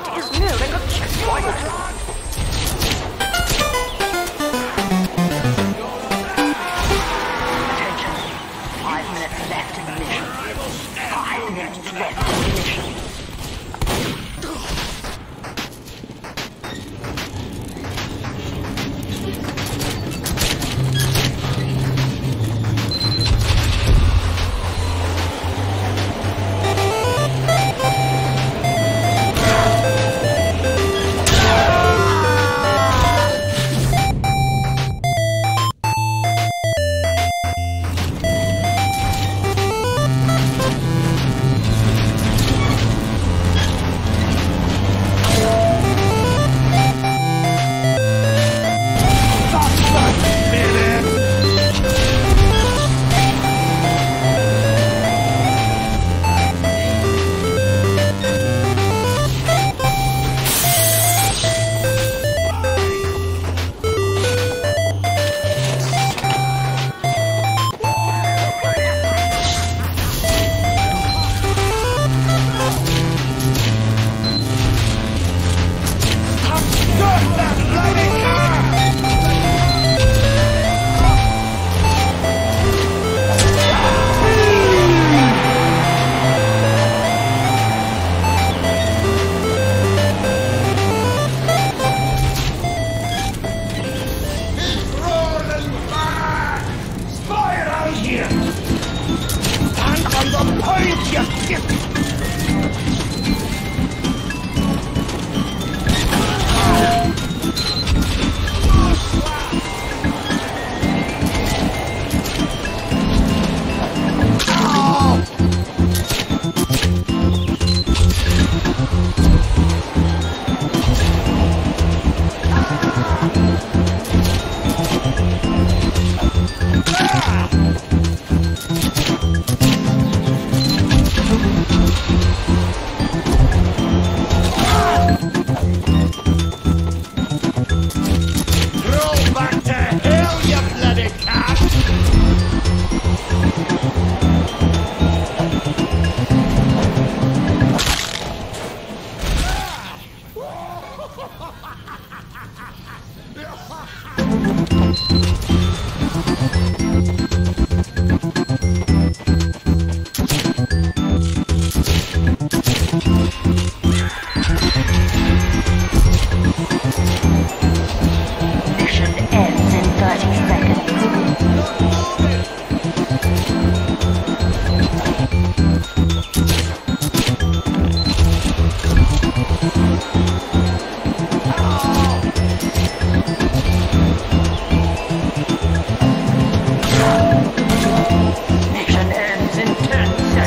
What is nearing a checkpoint? Attention. Five minutes left in the mission. Five minutes left in the mission.